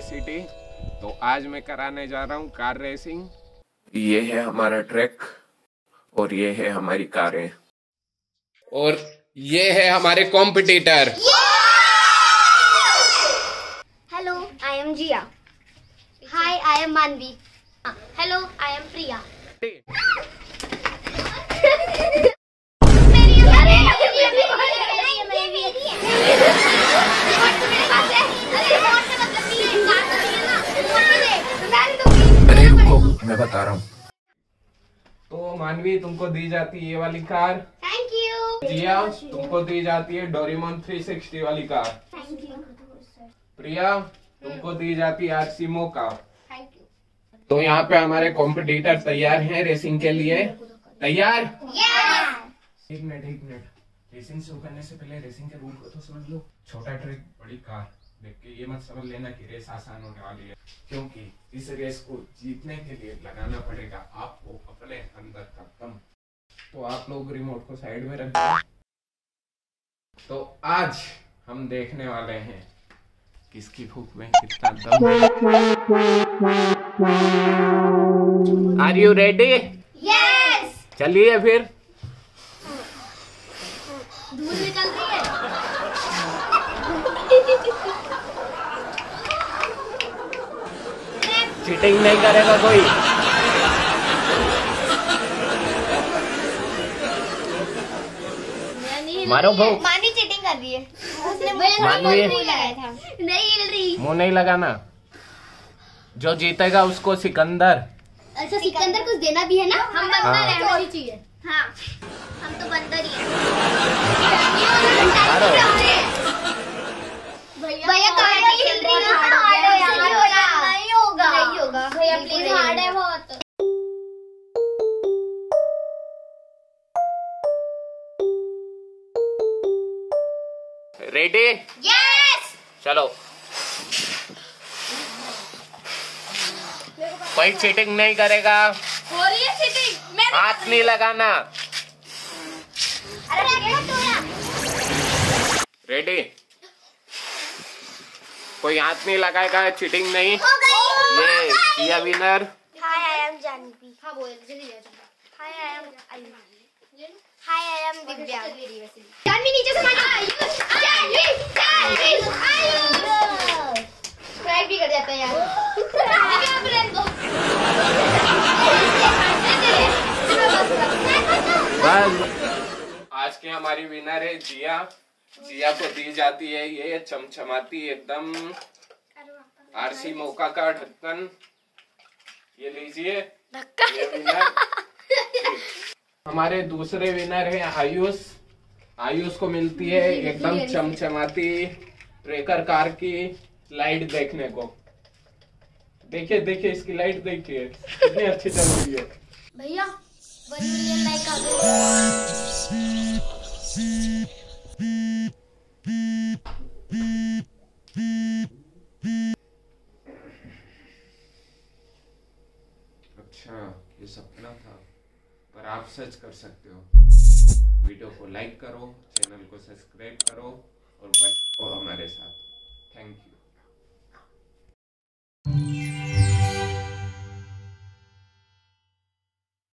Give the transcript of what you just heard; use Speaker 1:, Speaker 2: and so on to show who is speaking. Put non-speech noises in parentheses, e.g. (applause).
Speaker 1: City तो आज मैं कराने जा रहा हूँ कार रेसिंग
Speaker 2: ये है हमारा ट्रैक और ये है हमारी कारें।
Speaker 1: और ये है हमारे competitor
Speaker 3: hello I am Jiya Hi, I am Manvi. Hello I am Priya.
Speaker 2: मैं बता रहा हूँ।
Speaker 1: तो मानवी तुमको दी जाती है ये वाली कार।
Speaker 3: Thank you.
Speaker 1: जिया तुमको दी जाती है डोरीमोन 360 वाली कार।
Speaker 3: Thank you.
Speaker 1: प्रिया तुमको दी जाती है आरसीमो
Speaker 3: Thank
Speaker 1: तो यहाँ पे हमारे कॉम्पिटिटर तैयार हैं रेसिंग के लिए। तैयार? एक मिनट एक मिनट। रेसिंग शुरू करने से पहले रेसिंग के रूल को तो समझ लो। छोटा ट्रैक बड़ी कार देख के ये मत समझ लेना कि रेस आसान होने वाली है क्योंकि इस रेस को जीतने के लिए लगाना पड़ेगा आपको अपने अंदर का दम। तो आप लोग रिमोट को साइड में रख दो तो आज हम देखने वाले हैं किसकी भूख में कितना दम आर यू रेडी
Speaker 3: Yes.
Speaker 1: चलिए फिर।
Speaker 3: धूल निकल रही है। (laughs)
Speaker 1: चीटिंग नहीं करेगा कोई। मारो भाऊ
Speaker 3: मानी चीटिंग कर रही है। उसने मुझे
Speaker 1: मानवी।
Speaker 3: नहीं लगाया था। नहीं हिल रही।
Speaker 1: मुँह नहीं लगाना। जो जीतेगा उसको सिकंदर।
Speaker 3: अच्छा सिकंदर कुछ देना भी है ना? हम बंदर
Speaker 1: हाँ।
Speaker 3: हैं हमें चाहिए। हाँ। हम तो बंदर ही हैं। भैया कार नहीं
Speaker 1: रेडी
Speaker 3: यस
Speaker 1: चलो। कोई चीटिंग नहीं करेगा।
Speaker 3: हो रही है चीटिंग
Speaker 1: हाथ नहीं लगाना।
Speaker 3: क्या
Speaker 1: रेडी कोई हाथ नहीं लगाएगा चीटिंग नहीं। ये Jiya winner
Speaker 3: hi I am Janvi हाँ बोल जल्दी hi I am hi I am Divya Janvi नीचे से मार भी कर जाता है यार
Speaker 1: आज की हमारी विनर है जिया। जिया को दी जाती है ये चमचमाती एकदम। आरसी मौका का ढक्कन। ये लीजिए। ये विनर हमारे दूसरे विनर है आयुष। आयुष को मिलती है एकदम चमचमाती ट्रेकर कार की लाइट देखने को। देखिए देखिए इसकी लाइट देखिए। कितनी अच्छी चल रही है।
Speaker 3: भैया 1 मिलियन लाइक आ गए
Speaker 1: अच्छा ये सपना था पर आप सच कर सकते हो। वीडियो को लाइक करो चैनल को सब्सक्राइब करो और बने हमारे साथ।